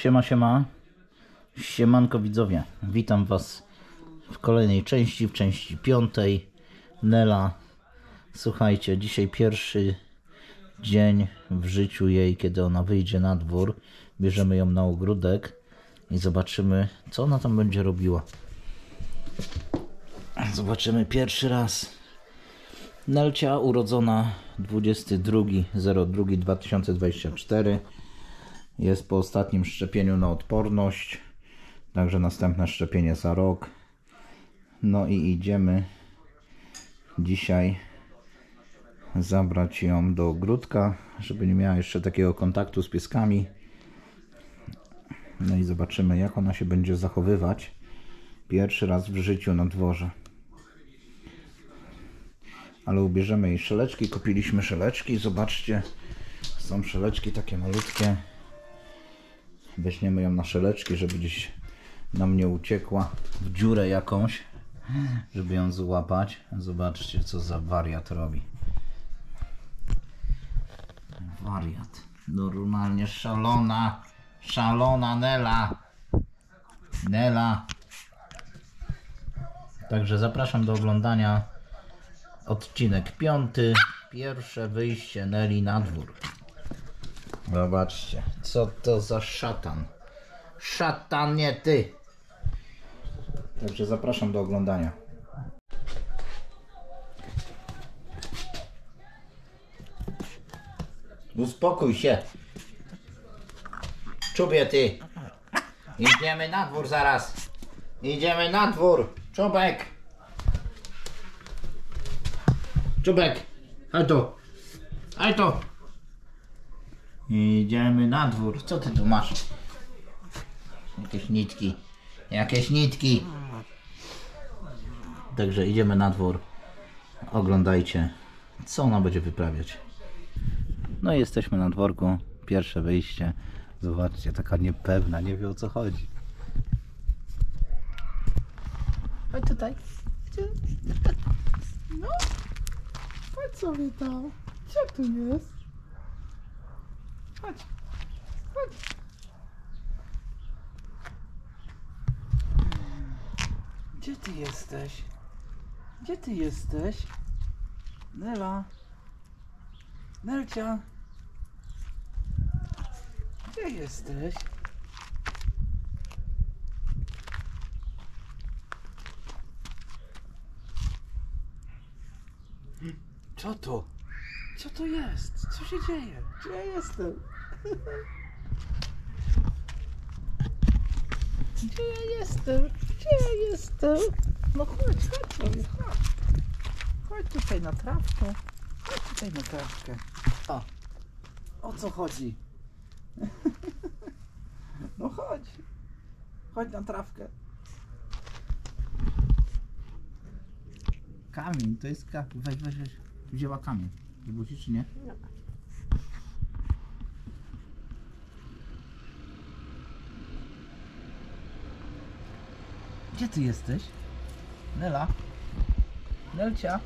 Siema, siema. Siemanko widzowie. Witam Was w kolejnej części, w części piątej. Nela. Słuchajcie, dzisiaj pierwszy dzień w życiu jej, kiedy ona wyjdzie na dwór. Bierzemy ją na ogródek i zobaczymy, co ona tam będzie robiła. Zobaczymy pierwszy raz. Nelcia urodzona 22.02.2024 jest po ostatnim szczepieniu na odporność także następne szczepienie za rok no i idziemy dzisiaj zabrać ją do ogródka żeby nie miała jeszcze takiego kontaktu z pieskami no i zobaczymy jak ona się będzie zachowywać pierwszy raz w życiu na dworze ale ubierzemy jej szeleczki. Kupiliśmy szeleczki. Zobaczcie, są szeleczki takie malutkie. Weźmiemy ją na szeleczki, żeby gdzieś nam nie uciekła w dziurę jakąś, żeby ją złapać. Zobaczcie, co za wariat robi. Wariat. Normalnie szalona, szalona Nela. Nela. Także zapraszam do oglądania Odcinek piąty. Pierwsze wyjście Neli na dwór. Zobaczcie, co to za szatan. Szatanie ty. Także zapraszam do oglądania. Uspokój się. Czubie ty. Idziemy na dwór zaraz. Idziemy na dwór. Czubek. Czubek, chodź tu. Chodź tu. Idziemy na dwór. Co ty tu masz? Jakieś nitki. Jakieś nitki. Także idziemy na dwór. Oglądajcie, co ona będzie wyprawiać. No i jesteśmy na dworku. Pierwsze wyjście. Zobaczcie, taka niepewna, nie wie o co chodzi. Chodź tutaj. No. Chodź sobie tam. Co tu jest? Chodź. Chodź. Gdzie ty jesteś? Gdzie ty jesteś? Nela. Nelcia. Gdzie jesteś? Co to? Co to jest? Co się dzieje? Gdzie ja jestem? Gdzie ja jestem? Gdzie ja jestem? No chodź, chodź chodź. Chodź tutaj na trawkę. Chodź tutaj na trawkę. O, o co chodzi? No chodź. Chodź na trawkę. Kamień, to jest kamień. Weź, weź, weź. Wzięła kamień. Wybuci czy nie? Gdzie ty jesteś? Nela? Nelcia?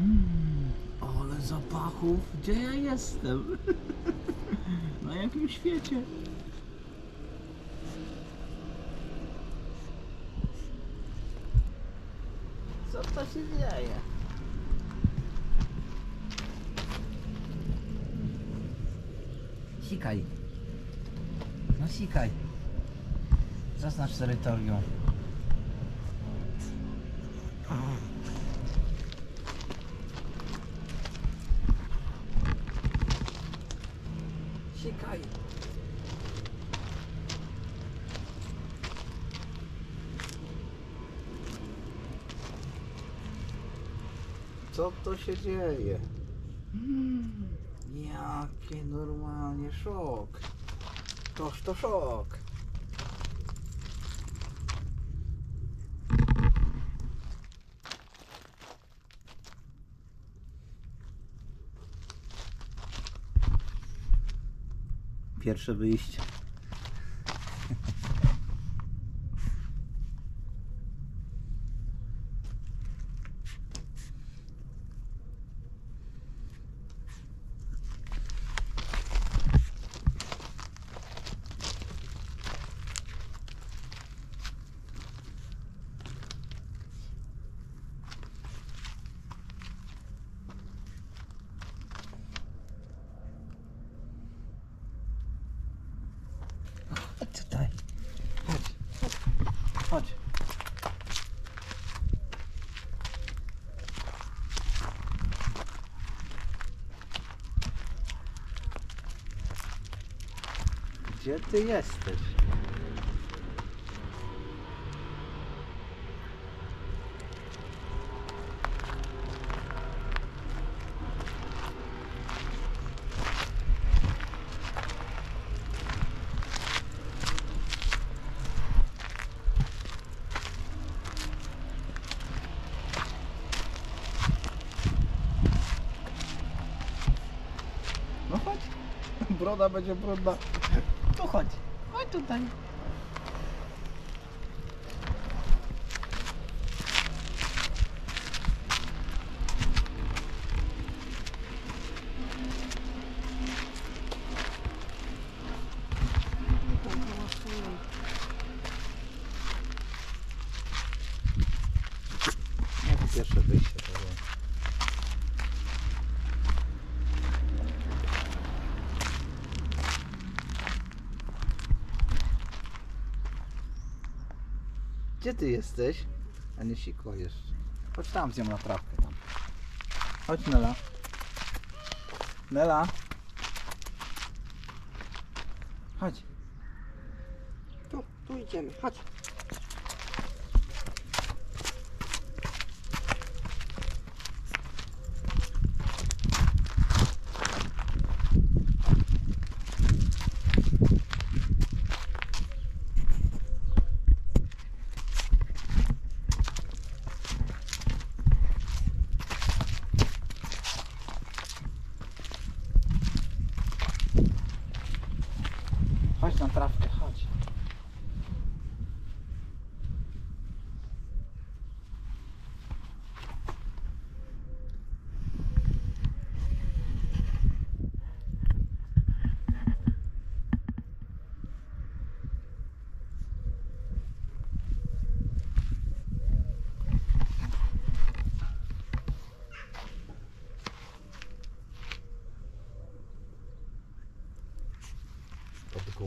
Mm, ale zapachów. Gdzie ja jestem? Na jakim świecie? Co to się dzieje? Sikaj. No sikaj. Zaznacz terytorium. Sikaj. Co to się dzieje? Jakie normalnie szok. Toż to szok. Pierwsze wyjście. Gdzie ty jesteś? No chodź. Broda będzie brudna. Tu chodź. Chodź tutaj. No to pierwsze wyjście. To było. Gdzie ty jesteś? A nie sikło jeszcze. Chodź tam z nią na trawkę. Tam. Chodź Nela. Nela. Chodź. Tu, tu idziemy, chodź. Chodź na trawkę, chodź.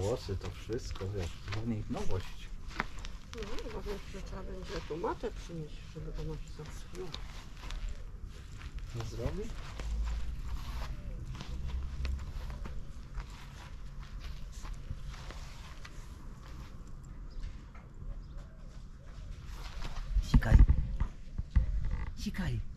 Odgłosy, to wszystko, wiesz, dla niej nowość. No, wiesz, że trzeba będzie tłumaczę przynieść, żeby to napisał. No. Nie zrobi? Sikaj. Sikaj.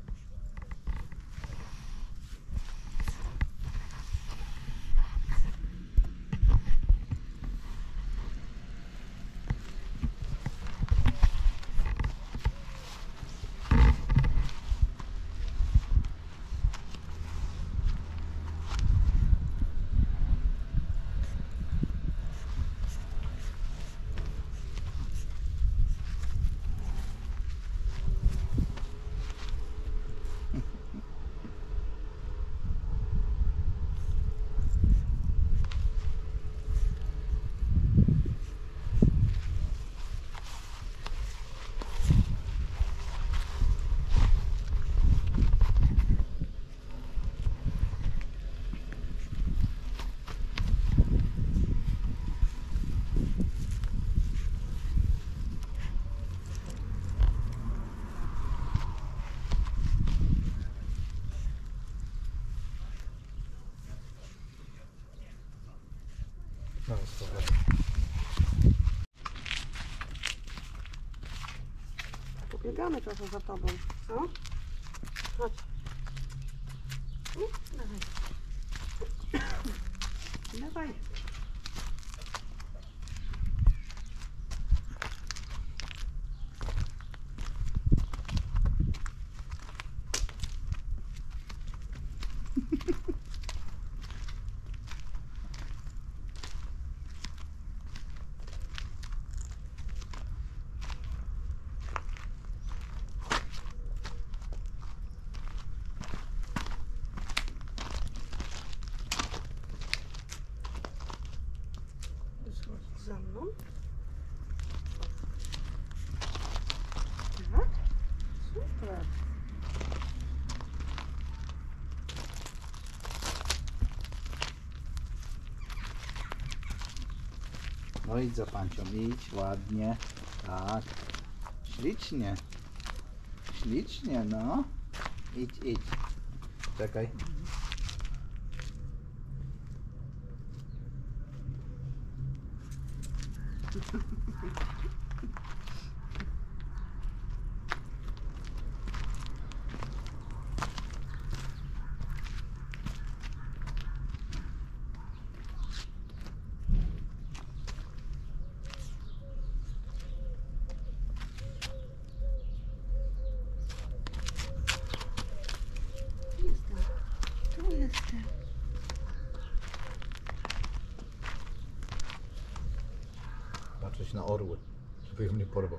Pobiegamy trochę za tobą, co? Chodź. Dawaj. Dawaj. Chodź za mną. Tak? Super. Idź za pancią, idź ładnie. Tak. Ślicznie. Ślicznie, no. Idź, idź. Czekaj. Jestem. Tu jestem. Patrzeć na orły, żeby ją nie porwał.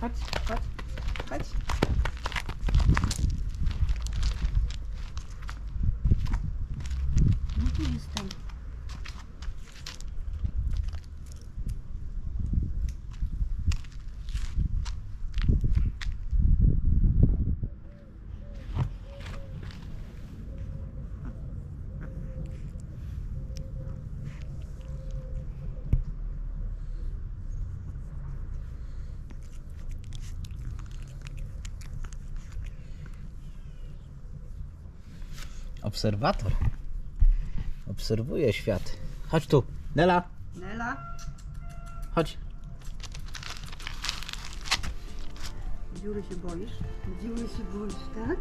Chodź, chodź, chodź. No tu jestem. Obserwator. Obserwuje świat. Chodź tu. Nela, Nela? chodź. Dziury się boisz? Dziury się boisz, tak?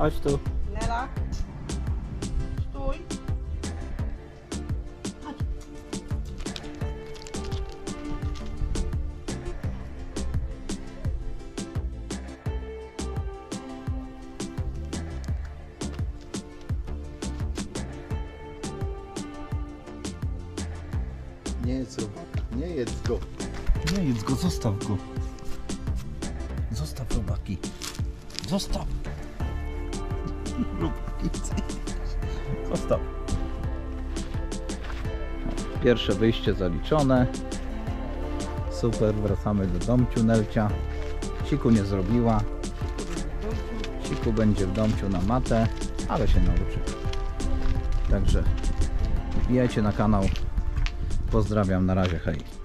Chodź tu. Nela. Stój. Nie jedz go. Nie jedz go. Nie jedz go, zostaw go. Zostaw robaki. Zostaw. Zostaw. Pierwsze wyjście zaliczone. Super, wracamy do domciu Nelcia. Siku nie zrobiła. Siku będzie w domciu na matę, ale się nauczy. Także wbijajcie na kanał. Pozdrawiam, na razie, hej.